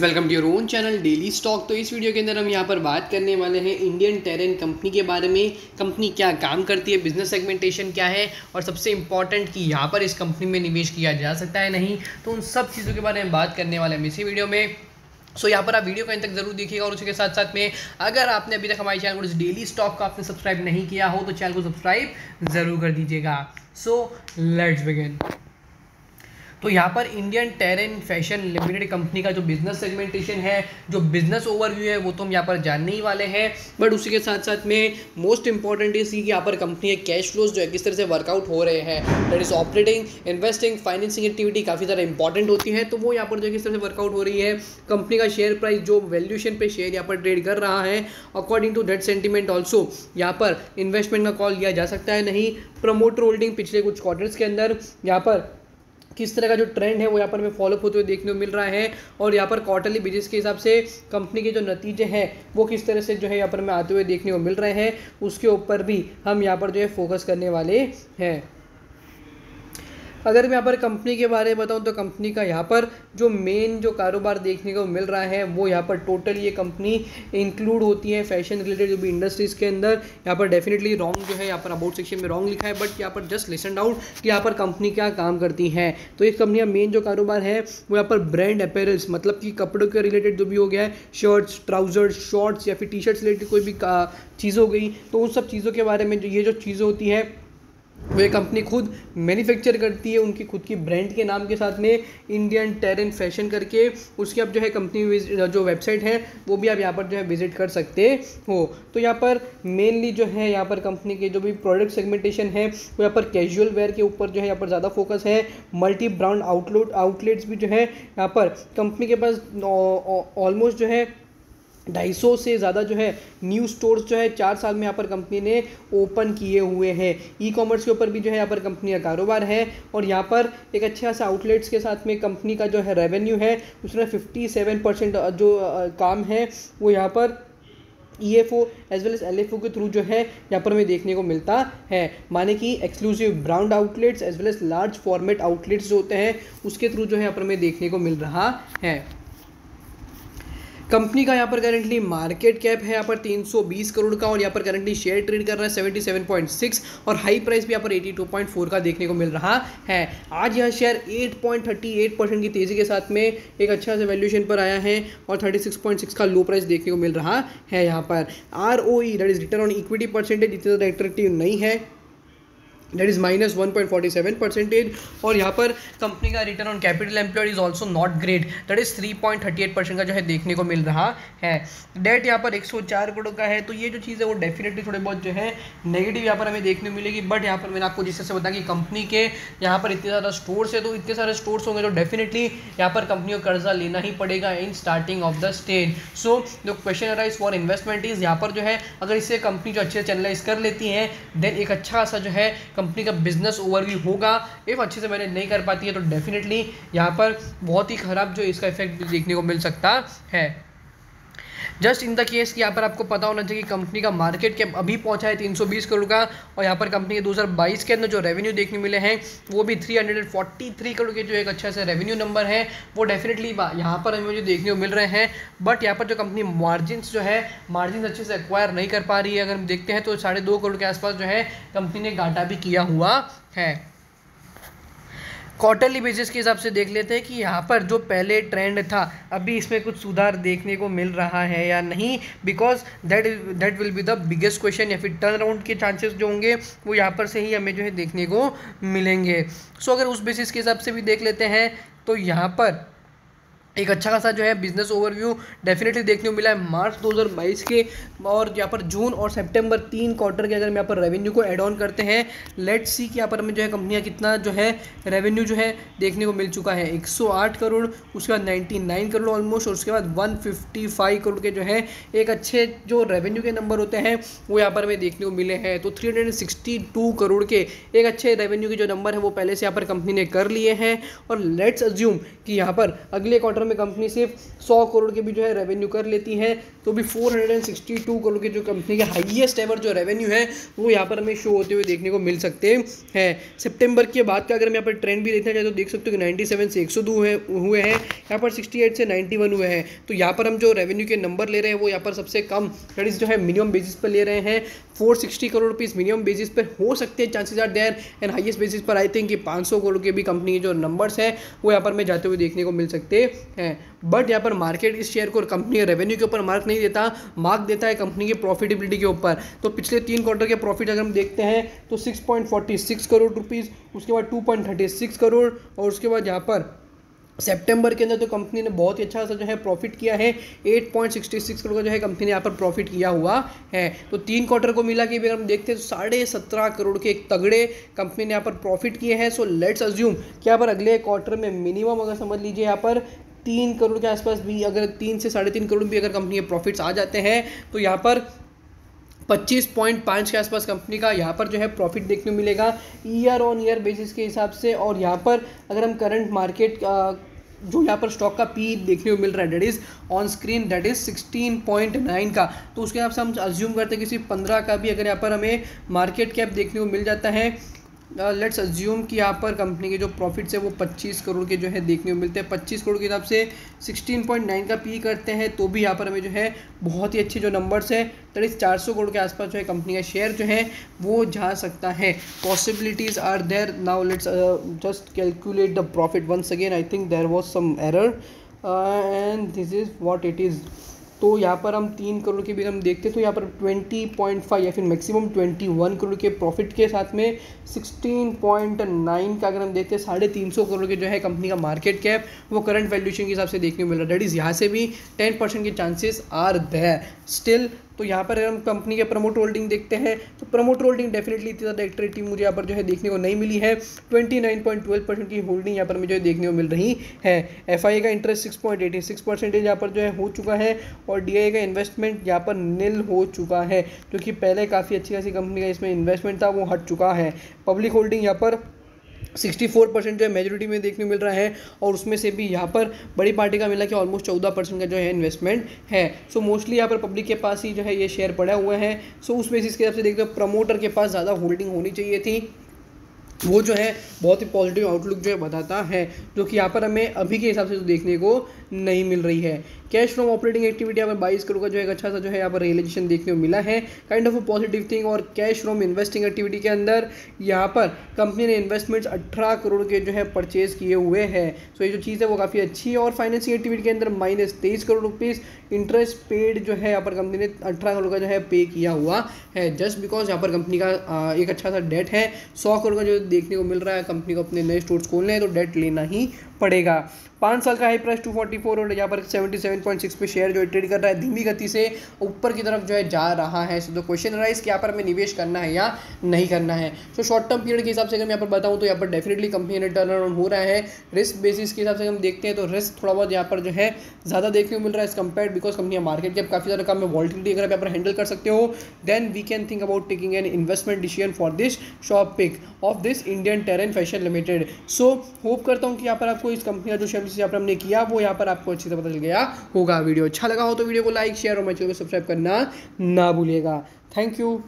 Welcome to your own channel daily stock. तो इस video के अंदर हम यहाँ पर बात करने वाले हैं इंडियन टेरेन कंपनी के बारे में। कंपनी क्या काम करती है बिज़नेस सेगमेंटेशन क्या है और सबसे इंपॉर्टेंट कि यहाँ पर इस कंपनी में निवेश किया जा सकता है नहीं। तो उन सब चीज़ों के बारे में बात करने वाले हैं इसी वीडियो में। सो so, यहाँ पर आप वीडियो को अंत तक ज़रूर देखिएगा और उसके साथ साथ में अगर आपने अभी तक हमारे चैनल को डेली स्टॉक को आपने सब्सक्राइब नहीं किया हो तो चैनल को सब्सक्राइब ज़रूर कर दीजिएगा। सो लेट्स बिगिन तो यहाँ पर Indian terrain fashion limited company का जो बिज़नेस सेगमेंटेशन है, जो बिज़नेस ओवरव्यू है, वो तो हम यहाँ पर जानने ही वाले हैं। बट उसी के साथ साथ में मोस्ट इंपॉर्टेंट इस कि यहाँ पर कंपनी के कैश फ्लोज जो है, किस तरह से वर्कआउट हो रहे हैं। That is operating investing financing activity काफ़ी ज़्यादा इंपॉर्टेंट होती है। तो वो यहाँ पर जो किस तरह से वर्कआउट हो रही है। कंपनी का शेयर प्राइस जो वैल्यूशन पे शेयर यहाँ पर ट्रेड कर रहा है according to that sentiment also यहाँ पर इन्वेस्टमेंट का कॉल लिया जा सकता है, नहीं। प्रमोटर होल्डिंग पिछले कुछ क्वार्टर्स के अंदर यहाँ पर किस तरह का जो ट्रेंड है वो यहाँ पर हमें फॉलोअप होते हुए देखने को मिल रहा है और यहाँ पर क्वार्टरली बेसिस के हिसाब से कंपनी के जो नतीजे हैं, वो किस तरह से जो है यहाँ पर हमें आते हुए देखने को मिल रहे हैं, उसके ऊपर भी हम यहाँ पर जो है फोकस करने वाले हैं। अगर मैं यहाँ पर कंपनी के बारे में बताऊँ तो कंपनी का यहाँ पर जो मेन जो कारोबार देखने को मिल रहा है, वो यहाँ पर टोटल ये कंपनी इंक्लूड होती है फ़ैशन रिलेटेड जो भी इंडस्ट्रीज़ के अंदर। यहाँ पर डेफिनेटली रॉन्ग जो है, यहाँ पर अबाउट सेक्शन में रॉन्ग लिखा है बट यहाँ पर जस्ट लिसन डाउट कि यहाँ पर कंपनी क्या काम करती है। तो इस कंपनी का मेन जो कारोबार है, वो यहाँ पर ब्रांड अपेरल्स मतलब कि कपड़ों के रिलेटेड जो भी हो गया है शर्ट्स ट्राउजर्स शॉर्ट्स या फिर टी शर्ट्स रिलेटेड कोई भी चीज़ हो गई तो उन सब चीज़ों के बारे में जो ये जो चीज़ें होती है वो कंपनी खुद मैन्युफैक्चर करती है, उनकी खुद की ब्रांड के नाम के साथ में इंडियन टेरेन फ़ैशन करके उसकी आप जो है कंपनी जो वेबसाइट है, वो भी आप यहाँ पर जो है विज़िट कर सकते हो। तो यहाँ पर मेनली जो है यहाँ पर कंपनी के जो भी प्रोडक्ट सेगमेंटेशन है, वो यहाँ पर कैजुअल वेयर के ऊपर जो है यहाँ पर ज़्यादा फोकस है। मल्टी ब्रांड आउटलेट आउटलेट्स भी जो है यहाँ पर कंपनी के पास ऑलमोस्ट जो है ढाई सौ से ज़्यादा जो है न्यू स्टोर्स जो है चार साल में यहाँ पर कंपनी ने ओपन किए हुए हैं। ई कॉमर्स के ऊपर भी जो है यहाँ पर कंपनी का कारोबार है और यहाँ पर एक अच्छे खासा आउटलेट्स के साथ में कंपनी का जो है रेवेन्यू है, उसमें फिफ्टी सेवन परसेंट जो काम है, वो यहाँ पर E F O as well as L F O के थ्रू जो है यहाँ पर हमें देखने को मिलता है। माने कि exclusive brand outlets as well as large format outlets जो होते हैं, उसके थ्रू जो है यहाँ पर हमें देखने को मिल रहा है। कंपनी का यहाँ पर करेंटली मार्केट कैप है यहाँ पर 320 करोड़ का और यहाँ पर करेंटली शेयर ट्रेड कर रहा है 77.6 और हाई प्राइस भी यहाँ पर 82.4 का देखने को मिल रहा है। आज यह शेयर 8.38 परसेंट की तेज़ी के साथ में एक अच्छा से वैल्यूएशन पर आया है और 36.6 का लो प्राइस देखने को मिल रहा है यहाँ पर। R O E that is return on equity percentage इतना ज़्यादा एट्रेक्टिव नहीं है। That is minus one point forty seven percentage और यहाँ पर कंपनी का return on capital employed is also not great that is three point thirty eight percent का जो है देखने को मिल रहा है। डेट यहाँ पर एक सौ चार करोड़ का है। तो ये जो चीज़ है, वो डेफिनेटली थोड़े बहुत जो है नेगेटिव यहाँ पर हमें देखने को मिलेगी। बट यहाँ पर मैंने आपको जिस से बताया कि कंपनी के यहाँ पर इतने ज़्यादा स्टोर्स है तो इतने सारे स्टोर्स होंगे तो डेफिनेटली यहाँ पर कंपनी को कर्जा लेना ही पड़ेगा in starting of the stage so जो question arise for investment is यहाँ पर जो है, अगर इससे कंपनी जो अच्छे से चैनलाइज कर लेती है देन एक अच्छा खासा जो है कंपनी का बिज़नेस ओवरव्यू होगा। इफ़ अच्छे से मैनेज नहीं कर पाती है तो डेफिनेटली यहाँ पर बहुत ही ख़राब जो इसका इफ़ेक्ट देखने को मिल सकता है। जस्ट इन द केस कि यहाँ पर आपको पता होना चाहिए कि कंपनी का मार्केट कैप अभी पहुँचा है 320 करोड़ का और यहाँ पर कंपनी के 2022 के अंदर जो रेवेन्यू देखने मिले हैं, वो भी 343 करोड़ के जो एक अच्छा सा रेवेन्यू नंबर है, वो डेफिनेटली यहाँ पर हमें जो देखने को मिल रहे हैं। बट यहाँ पर जो कंपनी मार्जिन जो है मार्जिन अच्छे से एक्वायर नहीं कर पा रही है। अगर हम देखते हैं तो साढ़े करोड़ के आसपास जो है कंपनी ने घाटा भी किया हुआ है। क्वार्टरली बेसिस के हिसाब से देख लेते हैं कि यहाँ पर जो पहले ट्रेंड था अभी इसमें कुछ सुधार देखने को मिल रहा है या नहीं? Because that that will be the biggest question या फिर टर्न अराउंड के चांसेस जो होंगे वो यहाँ पर से ही हमें जो है देखने को मिलेंगे। सो so, अगर उस बेसिस के हिसाब से भी देख लेते हैं तो यहाँ पर एक अच्छा खासा जो है बिज़नेस ओवरव्यू डेफिनेटली देखने को मिला है मार्च 2022 के और यहाँ पर जून और सितंबर तीन क्वार्टर के अगर हम यहाँ पर रेवेन्यू को एड ऑन करते हैं लेट सी कि यहाँ पर हमें जो है कंपनियाँ कितना जो है रेवेन्यू जो है देखने को मिल चुका है। 108 करोड़, उसके बाद 99 करोड़ ऑलमोस्ट और उसके बाद 155 करोड़ के जो है एक अच्छे जो रेवेन्यू के नंबर होते हैं, वो यहाँ पर हमें देखने को मिले हैं। तो थ्री करोड़ के एक अच्छे रेवेन्यू के जो नंबर है, वो पहले से यहाँ पर कंपनी ने कर लिए हैं और लेट्स अज्यूम कि यहाँ पर अगले क्वार्टर क्वार्टर में कंपनी सिर्फ़ सौ करोड़ के भी जो है रेवेन्यू कर लेती है तो भी four hundred and sixty two crore के जो कंपनी के हाईएस्ट एवर जो रेवेन्यू है, वो यहाँ पर हमें शो होते हुए देखने को मिल सकते हैं। सितंबर के बाद का अगर हम यहाँ पर ट्रेंड भी देखना चाहें तो देख सकते हो कि नाइन्टी सेवन से एक सौ दो हुए हैं। यहाँ पर सिक्सटी एट से नाइन्टी वन हुए हैं। तो यहाँ पर हम जो रेवेन्यू के नंबर ले रहे हैं, वो यहाँ पर सबसे कम दैट जो है मिनिमम बेसिस पर ले रहे हैं। Four sixty crore rupees minimum basis पर हो सकते हैं chances are there and highest basis पर आई थिंक कि पाँच सौ करोड़ के भी कंपनी के जो नंबर्स हैं, वो यहाँ पर मैं जाते हुए देखने को मिल सकते हैं। बट यहाँ पर मार्केट इस शेयर को कंपनी रेवेन्यू के ऊपर मार्क नहीं देता मार्क देता है कंपनी की प्रॉफिटेबिलिटी के ऊपर। तो पिछले तीन क्वार्टर के प्रॉफिट अगर हम देखते हैं तो सिक्स करोड़ रुपीज़ उसके बाद टू करोड़ और उसके बाद यहाँ पर सितंबर के अंदर तो कंपनी ने बहुत ही अच्छा सा जो है प्रॉफिट किया है। 8.66 करोड़ का जो है कंपनी ने यहाँ पर प्रॉफिट किया हुआ है। तो तीन क्वार्टर को मिला कि अगर हम देखते हैं तो साढ़े सत्रह करोड़ के एक तगड़े कंपनी ने यहाँ पर प्रॉफिट किए हैं। सो लेट्स अज्यूम कि यहाँ पर अगले क्वार्टर में मिनिमम अगर समझ लीजिए यहाँ पर तीन करोड़ के आसपास भी अगर तीन से साढ़े तीन करोड़ भी अगर कंपनी के प्रॉफिट्स आ जाते हैं तो यहाँ पर पच्चीस पॉइंट पाँच के आसपास कंपनी का यहाँ पर जो है प्रॉफिट देखने को मिलेगा। ईयर ऑन ईयर बेसिस के हिसाब से और यहाँ पर अगर हम करंट मार्केट जो यहाँ पर स्टॉक का पी देखने को मिल रहा है debt is on screen debt is sixteen point nine का। तो उसके हिसाब से हम अज्यूम करते हैं कि सिर्फ़ पंद्रह का भी अगर यहाँ पर हमें मार्केट कैप देखने को मिल जाता है लेट्स अज्यूम कि यहाँ पर कंपनी के जो प्रॉफिट्स है, वो 25 करोड़ के जो है देखने को मिलते हैं। 25 करोड़ के हिसाब से 16.9 का पी करते हैं तो भी यहाँ पर हमें जो है बहुत ही अच्छे जो नंबर्स है दैट इज़ 400 करोड़ के आसपास जो है कंपनी का शेयर जो है, वो जा सकता है। Possibilities are there now let's just calculate the profit once again I think there was some error and this is what it is तो यहाँ पर हम तीन करोड़ के भी हम देखते हैं तो यहाँ पर ट्वेंटी पॉइंट फाइव या फिर मैक्सिमम ट्वेंटी वन करोड़ के प्रॉफिट के साथ में सिक्सटीन पॉइंट नाइन का अगर हम देखते हैं, साढ़े तीन सौ करोड़ के जो है कंपनी का मार्केट कैप वो करंट वैल्यूशन के हिसाब से देखने को मिल रहा है। डेट इज़ यहाँ से भी टेन परसेंट के चांसेस आर देयर स्टिल तो यहाँ पर हम कंपनी के प्रमोट होल्डिंग देखते हैं। तो प्रमोट होल्डिंग डेफिनेटली इतनी ज़्यादा एक्टिविटी मुझे यहाँ पर जो है देखने को नहीं मिली है। Twenty nine point twelve percent की होल्डिंग यहाँ पर मुझे देखने को मिल रही है। एफ़ का interest six point eighty six percentage यहाँ पर जो है हो चुका है। और डी आई का इन्वेस्टमेंट यहाँ पर नील हो चुका है क्योंकि पहले काफ़ी अच्छी खासी कंपनी का इसमें इन्वेस्टमेंट था, वो हट चुका है। पब्लिक होल्डिंग यहाँ पर सिक्सटी फोर परसेंट जो है मेजोरिटी में देखने को मिल रहा है और उसमें से भी यहाँ पर बड़ी पार्टी का मिला कि ऑलमोस्ट चौदह परसेंट का जो है इन्वेस्टमेंट है। सो मोस्टली यहाँ पर पब्लिक के पास ही जो है ये शेयर पड़ा हुआ है। सो so, उस बेसिस के हिसाब से देखते हैं प्रमोटर के पास ज़्यादा होल्डिंग होनी चाहिए थी। वो जो है बहुत ही पॉजिटिव आउटलुक जो है बताता है जो कि यहाँ पर हमें अभी के हिसाब से तो देखने को नहीं मिल रही है। कैश फ्रॉम ऑपरेटिंग एक्टिविटी यहाँ पर बाईस करोड़ का जो है अच्छा सा जो है यहाँ पर रियलाइजेशन देखने को मिला है। Kind of a positive thing और कैश फ्रॉम इन्वेस्टिंग एक्टिविटी के अंदर यहाँ पर कंपनी ने इन्वेस्टमेंट्स अठारह करोड़ के जो है परचेज किए हुए हैं। सो ये जो चीज़ है वो काफ़ी अच्छी है और फाइनेंसिंग एक्टिविटी के अंदर माइनस तेईस करोड़ रुपीज़ इंटरेस्ट पेड जो है यहाँ पर कंपनी ने अठारह करोड़ का जो है पे किया हुआ है। जस्ट बिकॉज़ यहाँ पर कंपनी का एक अच्छा सा डेट है, सौ करोड़ का जो देखने को मिल रहा है कंपनी को अपने नए स्टोर्स खोलने हैं तो डेट लेना ही पड़ेगा। पाँच साल का high price two forty four और यहाँ पर seventy seven point six per share जो है ट्रेड कर रहा है, धीमी गति से ऊपर की तरफ़ जो है जा रहा है। सो द क्वेश्चन राइज कि यहाँ पर हमें निवेश करना है या नहीं करना है? सो शॉर्ट टर्म पीरियड के हिसाब से अगर मैं यहाँ पर बताऊँ तो यहाँ पर डेफिनेटली कंपनी ने टर्न अराउंड हो रहा है। रिस्क बेसिस के हिसाब से हम देखते हैं तो रिस्क थोड़ा बहुत यहाँ पर जो है ज़्यादा देखने को मिल रहा है as compare because company market cap काफ़ी ज़्यादा कम है। वॉल्टिलिटी अगर आप यहाँ पर हैंडल कर सकते हो then we can think about taking an investment decision for this shop pick of this Indian terrain fashion limited so hope करता हूँ कि यहाँ पर आपको इस कंपनी का जो शेयर यहाँ पर हमने किया, वो यहाँ पर आपको अच्छे से पता चल गया होगा वीडियो। अच्छा लगा हो तो वीडियो को लाइक शेयर और मेरे चैनल को सब्सक्राइब करना ना भूलिएगा। Thank you